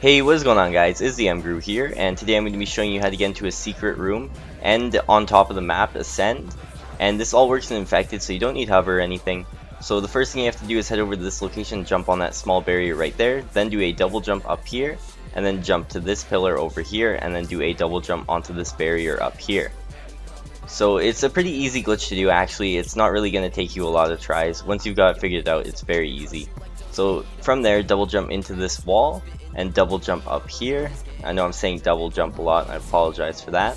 Hey, what is going on guys? It's the MGuru here, and today I'm going to be showing you how to get into a secret room and on top of the map, ascend. And this all works in Infected, so you don't need hover or anything. So the first thing you have to do is head over to this location, jump on that small barrier right there, then do a double jump up here, and then jump to this pillar over here, and then do a double jump onto this barrier up here. So it's a pretty easy glitch to do actually, it's not really going to take you a lot of tries. Once you've got it figured out, it's very easy. So from there, double jump into this wall, and double jump up here. I know I'm saying double jump a lot, I apologize for that.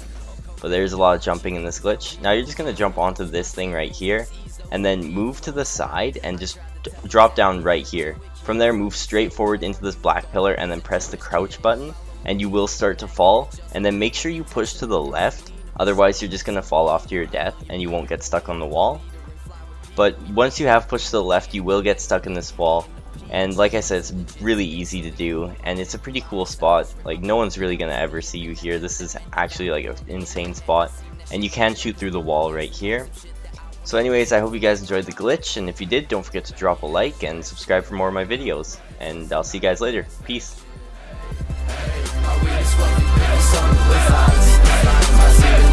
But there's a lot of jumping in this glitch. Now you're just going to jump onto this thing right here, and then move to the side and just drop down right here. From there, move straight forward into this black pillar and then press the crouch button, and you will start to fall. And then make sure you push to the left, otherwise you're just going to fall off to your death and you won't get stuck on the wall. But once you have pushed to the left, you will get stuck in this wall, and like I said, it's really easy to do, and it's a pretty cool spot. Like, no one's really gonna ever see you here. This is actually like an insane spot. And you can shoot through the wall right here. So anyways, I hope you guys enjoyed the glitch, and if you did, don't forget to drop a like and subscribe for more of my videos. And I'll see you guys later. Peace see the